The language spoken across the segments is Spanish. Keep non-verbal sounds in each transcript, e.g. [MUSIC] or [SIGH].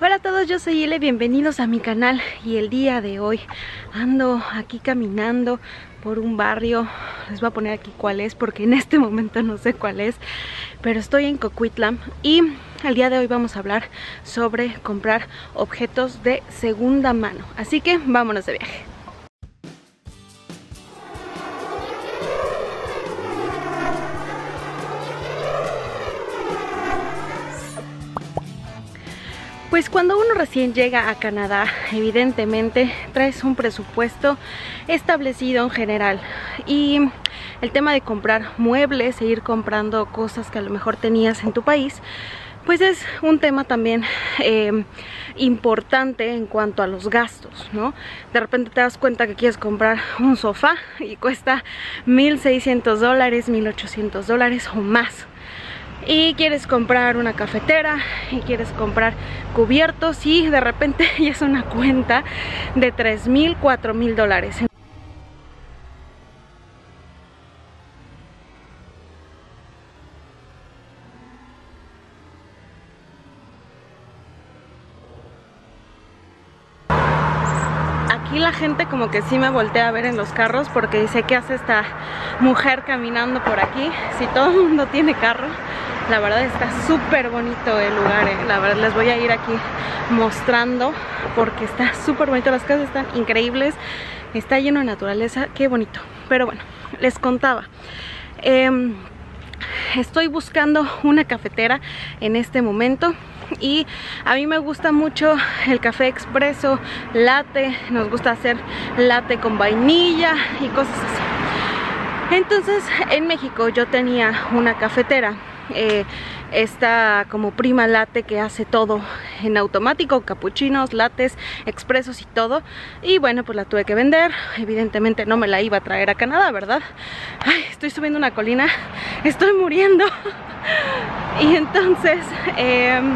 Hola a todos, yo soy Ile, bienvenidos a mi canal. Y el día de hoy ando aquí caminando por un barrio, les voy a poner aquí cuál es porque en este [LAUGHS] momento no sé cuál es, pero estoy en Coquitlam y el día de hoy vamos a hablar sobre comprar objetos de segunda mano, así que vámonos de viaje. Pues cuando uno recién llega a Canadá, evidentemente traes un presupuesto establecido en general y el tema de comprar muebles e ir comprando cosas que a lo mejor tenías en tu país, pues es un tema también eh, importante en cuanto a los gastos, ¿no? De repente te das cuenta que quieres comprar un sofá y cuesta 1.600 dólares, 1.800 dólares o más y quieres comprar una cafetera y quieres comprar cubiertos y de repente [LAUGHS] ya es una cuenta de 3 mil, 4 mil dólares. Aquí la gente como que sí me voltea a ver en los carros porque dice ¿qué hace esta mujer caminando por aquí? Si todo el mundo tiene carro la verdad está súper bonito el lugar, eh. la verdad les voy a ir aquí mostrando porque está súper bonito, las casas están increíbles, está lleno de naturaleza, qué bonito. Pero bueno, les contaba. Em, estoy buscando una cafetera en este momento y a mí me gusta mucho el café expreso, latte, nos gusta hacer latte con vainilla y cosas así. Entonces en México yo tenía una cafetera eh, esta como prima latte que hace todo en automático, capuchinos, lates, expresos y todo. Y bueno, pues la tuve que vender. Evidentemente no me la iba a traer a Canadá, ¿verdad? Ay, estoy subiendo una colina, estoy muriendo. [LAUGHS] y entonces em,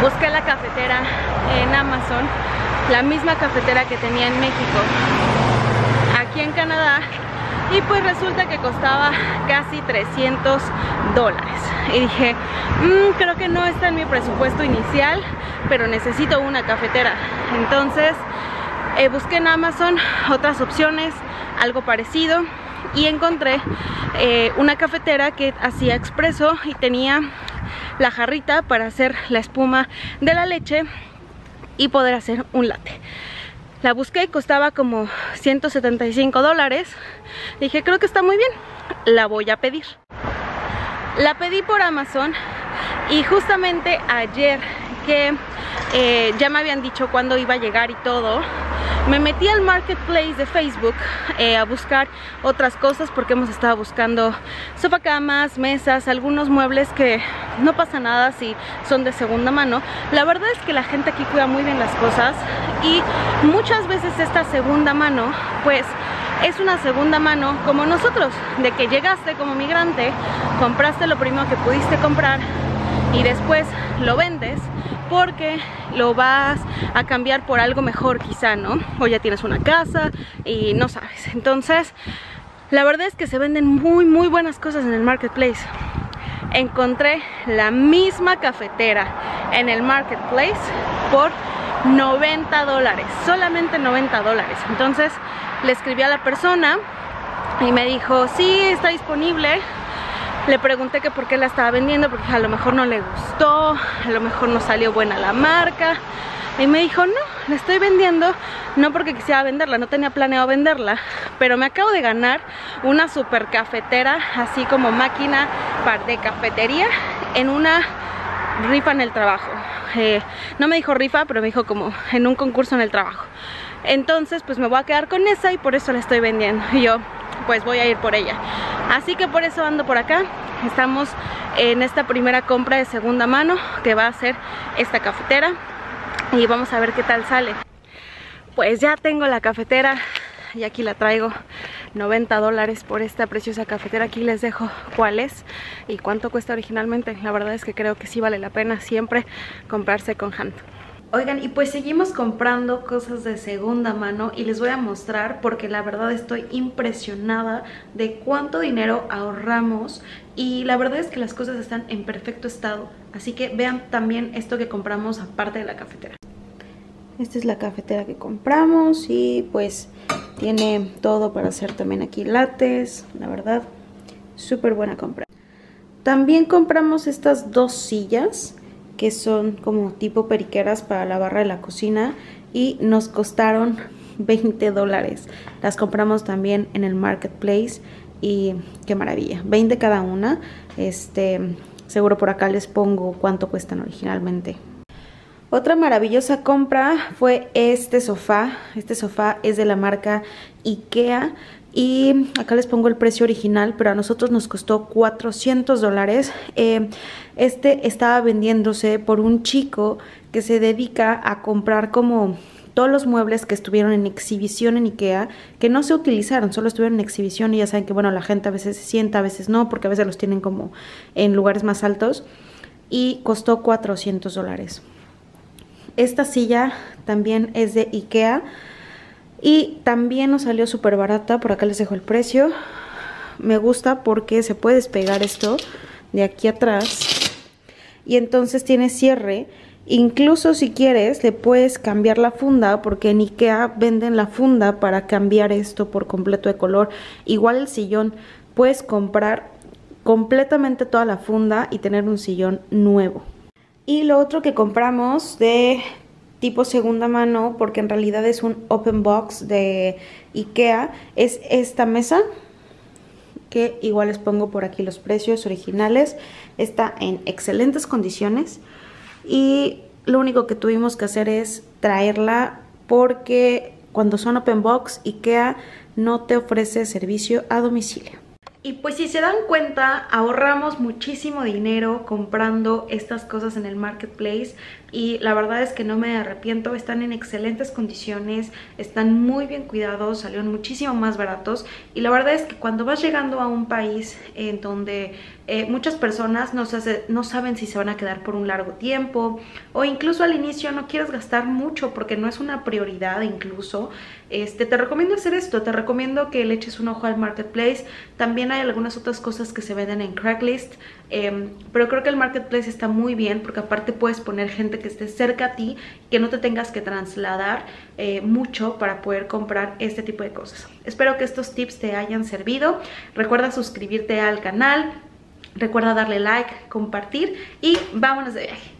busqué la cafetera en Amazon, la misma cafetera que tenía en México. Aquí en Canadá y pues resulta que costaba casi 300 dólares. Y dije mmm, creo que no está en mi presupuesto inicial pero necesito una cafetera entonces eh, busqué en Amazon otras opciones algo parecido y encontré eh, una cafetera que hacía expreso y tenía la jarrita para hacer la espuma de la leche y poder hacer un latte la busqué y costaba como 175 dólares. Dije, creo que está muy bien, la voy a pedir. La pedí por Amazon y justamente ayer que eh, ya me habían dicho cuándo iba a llegar y todo, me metí al marketplace de Facebook eh, a buscar otras cosas porque hemos estado buscando sofacamas, mesas, algunos muebles que no pasa nada si son de segunda mano. La verdad es que la gente aquí cuida muy bien las cosas y muchas veces esta segunda mano pues es una segunda mano como nosotros, de que llegaste como migrante, compraste lo primero que pudiste comprar y después lo vendes porque lo vas a cambiar por algo mejor quizá, ¿no? O ya tienes una casa y no sabes. Entonces, la verdad es que se venden muy, muy buenas cosas en el marketplace. Encontré la misma cafetera en el marketplace por 90 dólares, solamente 90 dólares. Entonces, le escribí a la persona y me dijo, sí, está disponible, le pregunté que por qué la estaba vendiendo, porque a lo mejor no le gustó, a lo mejor no salió buena la marca. Y me dijo, no, la estoy vendiendo, no porque quisiera venderla, no tenía planeado venderla, pero me acabo de ganar una super cafetera, así como máquina de cafetería, en una rifa en el trabajo. Eh, no me dijo rifa, pero me dijo como en un concurso en el trabajo. Entonces, pues me voy a quedar con esa y por eso la estoy vendiendo. Y yo, pues voy a ir por ella. Así que por eso ando por acá. Estamos en esta primera compra de segunda mano que va a ser esta cafetera. Y vamos a ver qué tal sale. Pues ya tengo la cafetera y aquí la traigo. 90 dólares por esta preciosa cafetera. Aquí les dejo cuál es y cuánto cuesta originalmente. La verdad es que creo que sí vale la pena siempre comprarse con hand Oigan, y pues seguimos comprando cosas de segunda mano y les voy a mostrar porque la verdad estoy impresionada de cuánto dinero ahorramos y la verdad es que las cosas están en perfecto estado. Así que vean también esto que compramos aparte de la cafetera. Esta es la cafetera que compramos y pues tiene todo para hacer también aquí lates, la verdad, súper buena compra. También compramos estas dos sillas que son como tipo periqueras para la barra de la cocina y nos costaron [LAUGHS] 20 dólares. Las compramos también en el marketplace y qué maravilla, 20 cada una. Este, seguro por acá les pongo cuánto cuestan originalmente. Otra maravillosa compra fue este sofá. Este sofá es de la marca IKEA y acá les pongo el precio original, pero a nosotros nos costó 400 dólares. Eh, este estaba vendiéndose por un chico que se dedica a comprar como todos los muebles que estuvieron en exhibición en Ikea, que no se utilizaron, solo estuvieron en exhibición y ya saben que bueno, la gente a veces se sienta, a veces no, porque a veces los tienen como en lugares más altos y costó 400 dólares. Esta silla también es de Ikea y también nos salió súper barata, por acá les dejo el precio. Me gusta porque se puede despegar esto de aquí atrás. Y entonces tiene cierre. Incluso si quieres le puedes cambiar la funda porque en Ikea venden la funda para cambiar esto por completo de color. Igual el sillón puedes comprar completamente toda la funda y tener un sillón nuevo. Y lo otro que compramos de tipo segunda mano porque en realidad es un open box de Ikea es esta mesa que igual les pongo por aquí los precios originales está en excelentes condiciones y lo único que tuvimos que hacer es traerla porque cuando son open box Ikea no te ofrece servicio a domicilio y pues si se dan cuenta, ahorramos muchísimo dinero comprando estas cosas en el marketplace y la verdad es que no me arrepiento, están en excelentes condiciones, están muy bien cuidados, salieron muchísimo más baratos. Y la verdad es que cuando vas llegando a un país en donde eh, muchas personas no, no saben si se van a quedar por un largo tiempo o incluso al inicio no quieres gastar mucho porque no es una prioridad incluso, este, te recomiendo hacer esto, te recomiendo que le eches un ojo al marketplace, también hay algunas otras cosas que se venden en Craigslist, em, pero creo que el marketplace está muy bien porque aparte puedes poner gente que esté cerca a ti, que no te tengas que trasladar eh, mucho para poder comprar este tipo de cosas. Espero que estos tips te hayan servido, recuerda suscribirte al canal, recuerda darle like, compartir y vámonos de viaje.